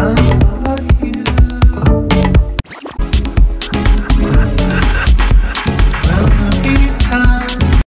time.